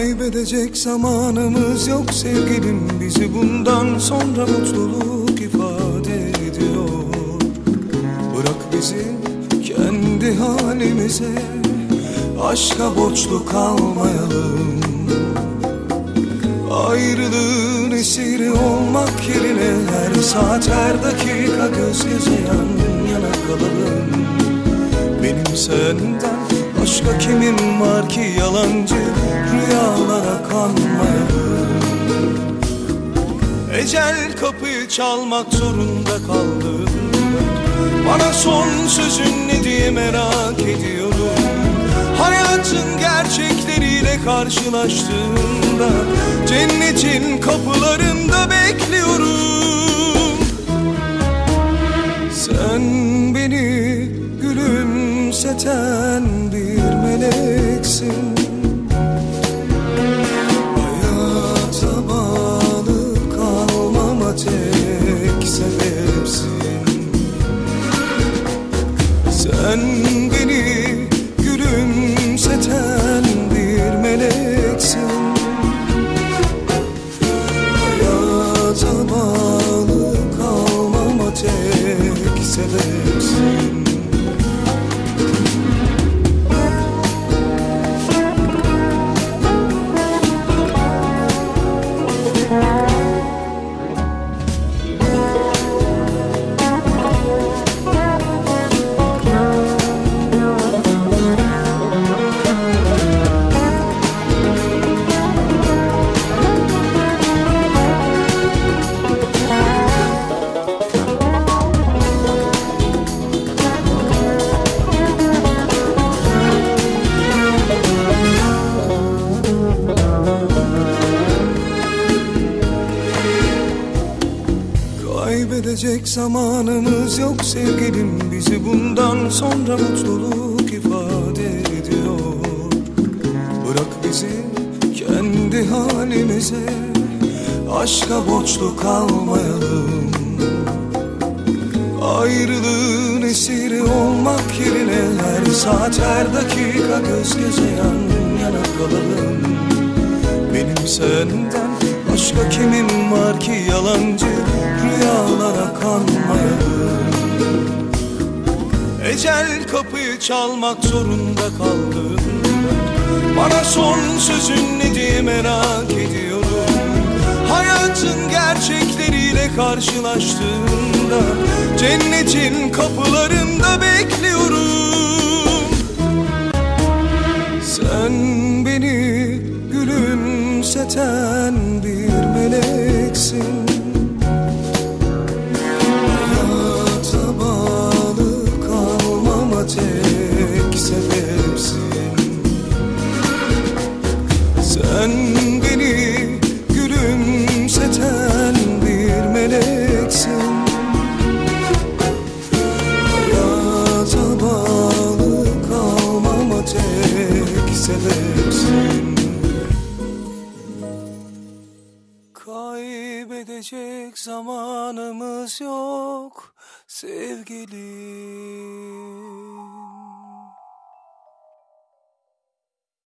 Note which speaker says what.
Speaker 1: Kaybedecek zamanımız yok sevgilim. Bizi bundan sonra mutluluk ifade ediyor. Bırak bizi kendi halimize. Aşka borçlu kalmayalım. Ayrılığın esiri olmak yerine Her saat her dakika göz göze yan yana kalalım. Benim senden başka kimim var ki yalancı Rüyalara kanmayalım Ecel kapıyı çalmak zorunda kaldım. Bana son sözün ne diye merak ediyorum. Hayatın gerçekleriyle karşılaştığımda Cennetin kapılarında bekliyorum tek sebepsin Kaybedecek zamanımız yok sevgilim. Bizi bundan sonra mutluluk ifade ediyor. Bırak bizi kendi halimize Aşka borçlu kalmayalım. Ayrılığın esiri olmak yerine Her saat her dakika göz göze yan yana kalalım. Benim senden başka kimim var ki yalancı rüyalara kanmayalım Ecel kapıyı çalmak zorunda kaldım. Bana son sözün ne diye merak ediyorum. Hayatın gerçekleriyle karşılaştığımda Cennetin kapılarında bekliyorum. Sen beni gülümseten bir meleksin. Hayata bağlı kalmama tek sebepsin. Sen Kaybedecek zamanımız yok sevgilim